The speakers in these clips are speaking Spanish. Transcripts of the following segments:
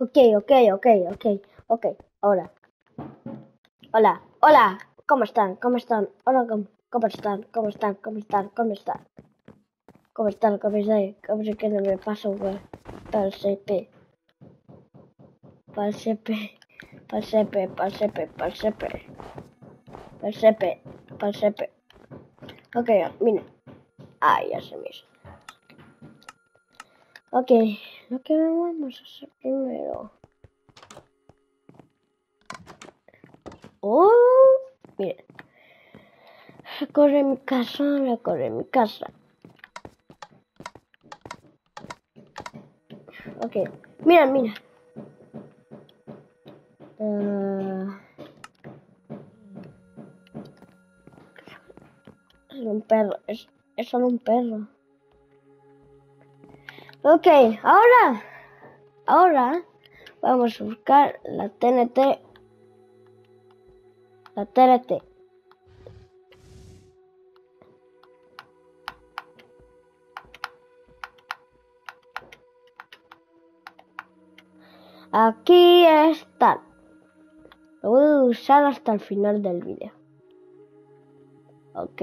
Ok, ok, ok, ok, ok. Ahora. Hola, hola. ¿Cómo están? ¿Cómo están? Hola, ¿cómo, cómo están? ¿Cómo están? ¿Cómo están? ¿Cómo están? ¿Cómo están? ¿Cómo están? ¿Cómo se que no me paso, güey? Para CP. Para CP. Para CP, para CP, para CP. Para CP, para CP. Ok, mira. Ay, ya se me hizo. Ok, lo que vamos a hacer primero. Oh, miren. Recorre mi casa, recorre mi casa. Ok, mira, mira. Ah. es un perro, es, es solo un perro. Ok, ahora, ahora vamos a buscar la TNT. La TNT. Aquí están. Lo voy a usar hasta el final del vídeo. Ok,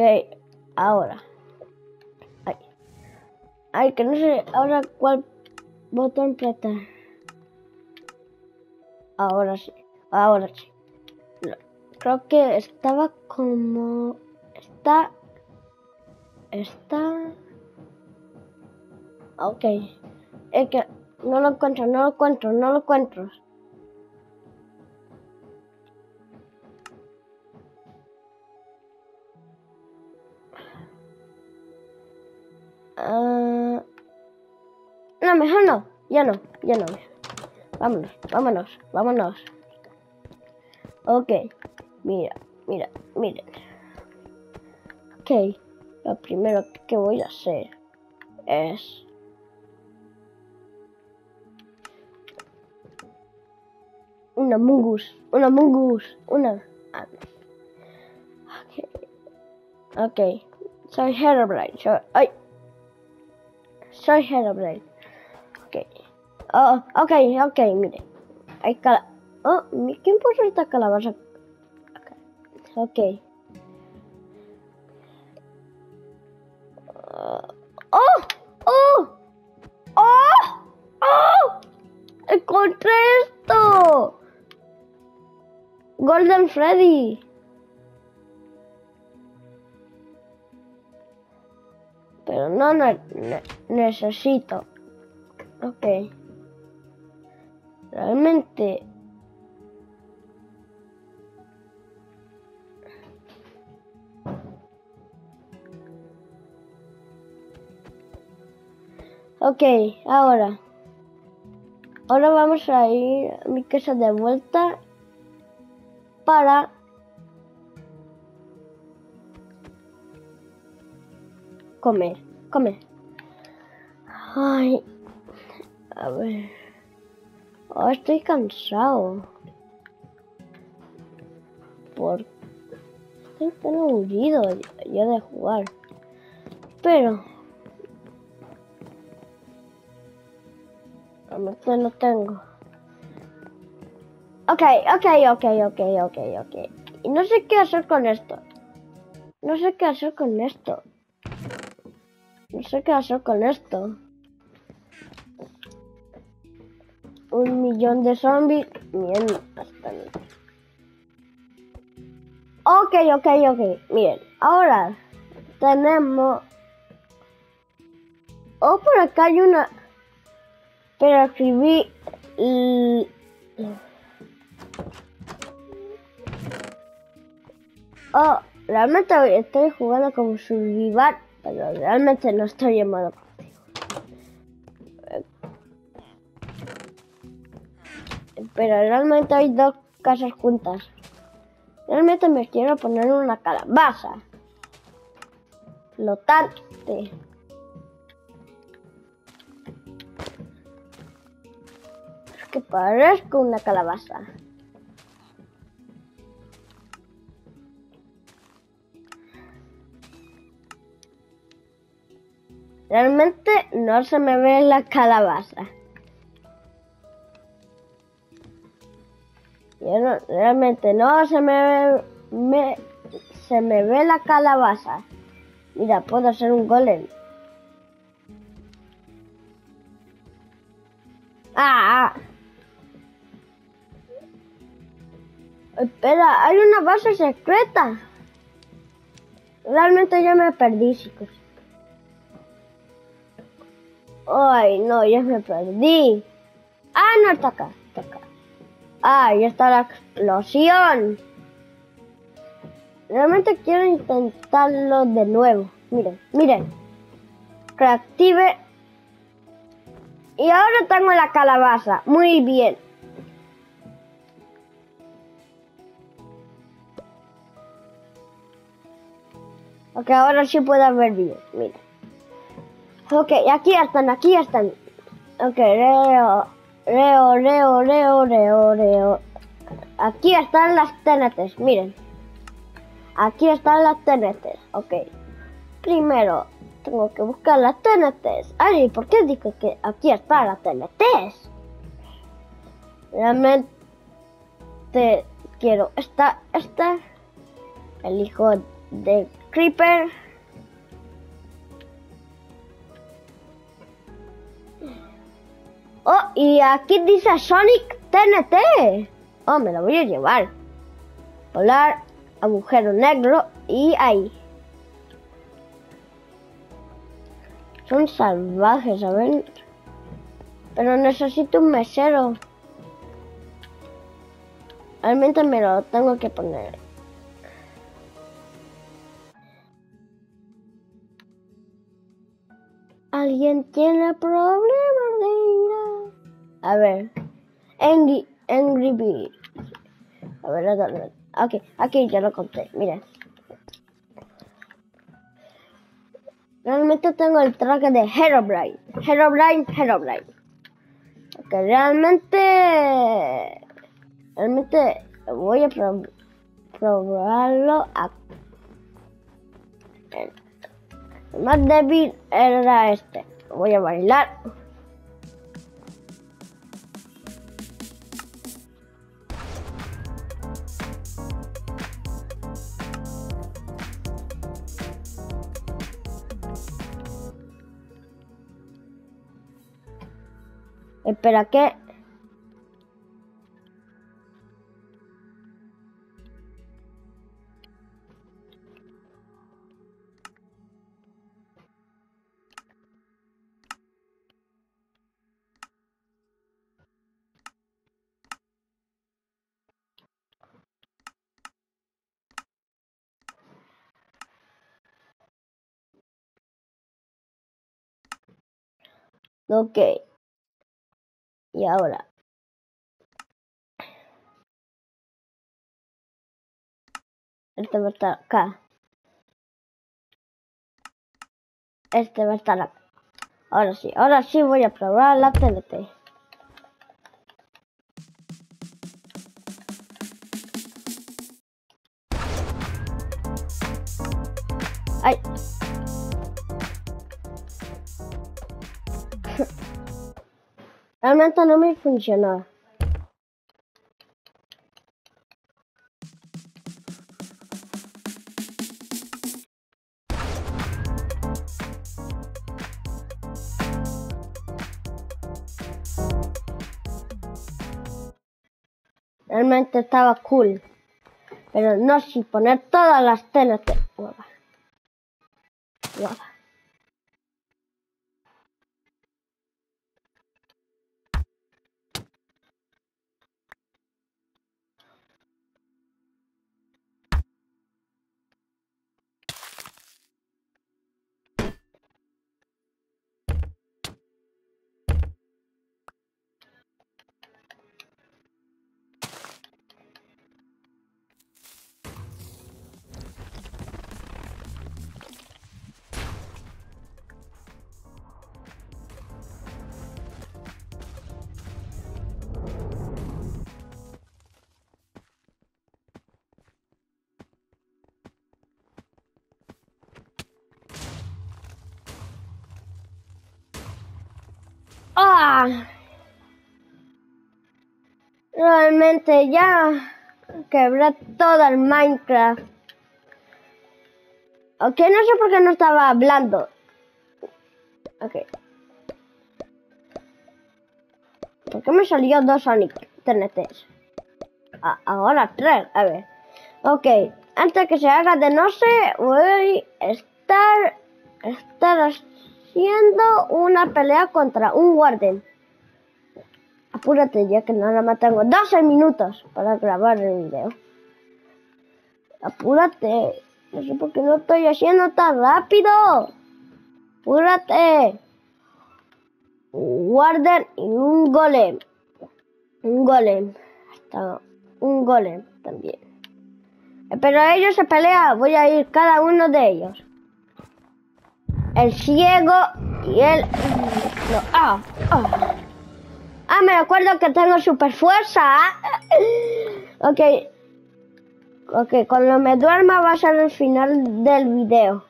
ahora. Ay. Que no sé ahora cuál botón apretar. Ahora sí, ahora sí. Creo que estaba como... Está... Está... Ok. Es que no lo encuentro, no lo encuentro, no lo encuentro. Mejor no. Ya no, ya no. Vámonos, vámonos, vámonos. Ok, mira, mira, miren. Ok, lo primero que voy a hacer es... Una mungus, una mungus, una... Ok, ok. Soy Herobrine, soy... ¡Ay! Soy Herobrine. Oh, ok, ok, mire. Hay cala... Oh, ¿quién puso esta calabaza? Ok. Ah, ¡Oh! ¡Oh! ¡Oh! ¡Oh! ¡Encontré esto! Golden Freddy. Pero no, no, ne- necesito. Ok. Realmente. Ok, ahora. Ahora vamos a ir a mi casa de vuelta para comer, comer. Ay, a ver. Oh, estoy cansado. Por estoy tan aburrido ya de jugar. Pero realmente no tengo. Ok, ok, ok, ok, ok, ok. Y no sé qué hacer con esto. No sé qué hacer con esto. No sé qué hacer con esto. Un millón de zombies. Bien, hasta ahí. Ok, ok, ok. Miren, ahora tenemos... Oh, por acá hay una... Pero escribí... Oh, realmente estoy jugando como survival, pero realmente no estoy en Pero realmente hay dos casas juntas. Realmente me quiero poner una calabaza. Flotante. Es que parezco una calabaza. Realmente no se me ve la calabaza. No, realmente no se me, me se me ve la calabaza. Mira, puedo hacer un golem. Ah, ah. Espera, hay una base secreta. Realmente ya me perdí, chicos. Ay, no, ya me perdí. Ah, no, está acá, Ah, ya está la explosión. Realmente quiero intentarlo de nuevo. Miren, miren. Reactive. Y ahora tengo la calabaza. Muy bien. Ok, ahora sí puedo ver bien. Mira. Ok, aquí están, aquí están. Ok, Leo, Leo, Leo, Leo, Leo. Aquí están las TNTs, miren. Aquí están las TNTs, ok. Primero, tengo que buscar las TNTs. Ay, ¿por qué digo que aquí están las TNTs? Realmente quiero esta, esta, el hijo de Creeper. Y aquí dice Sonic TNT. Oh, me lo voy a llevar. Volar, agujero negro y ahí. Son salvajes, ¿saben? Pero necesito un mesero. Realmente me lo tengo que poner. Alguien tiene problemas de. A ver. Angry, Angry Bee. A ver, a ver. Ok, aquí ya lo conté. Miren. Realmente tengo el traje de Herobrine. Herobrine, Herobrine. Ok, realmente... Realmente voy a probarlo aquí. El más débil era este. Voy a bailar. Espera, ¿qué? Ok. Y ahora. Este va a estar acá. Este va a estar acá. Ahora sí, ahora sí voy a probar la TNT. Ay. Realmente no me funcionó. Realmente estaba cool. Pero no sin poner todas las TNT. Guapa. Guapa. Realmente ya quebré todo el Minecraft. Ok, no sé por qué no estaba hablando. Ok. ¿Por qué me salió dos Sonic TNTs? Ah, ahora tres, a ver. Ok, antes que se haga de noche, voy a estar, estar haciendo una pelea contra un Warden. Apúrate ya que nada más tengo 12 minutos para grabar el video. Apúrate. No sé por qué no estoy haciendo tan rápido. Apúrate. Warden y un golem. Un golem. Hasta un golem también. Pero ellos se pelean. Voy a ir cada uno de ellos. El ciego y el... Ah, ah. Ah, me acuerdo que tengo super fuerza. ok. Ok, cuando me duerma va a ser el final del video.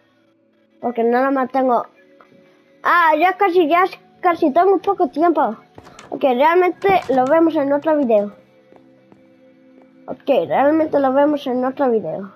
Porque nada más tengo... Ah, ya casi, ya casi tengo poco tiempo. Ok, realmente lo vemos en otro video. Ok, realmente lo vemos en otro video.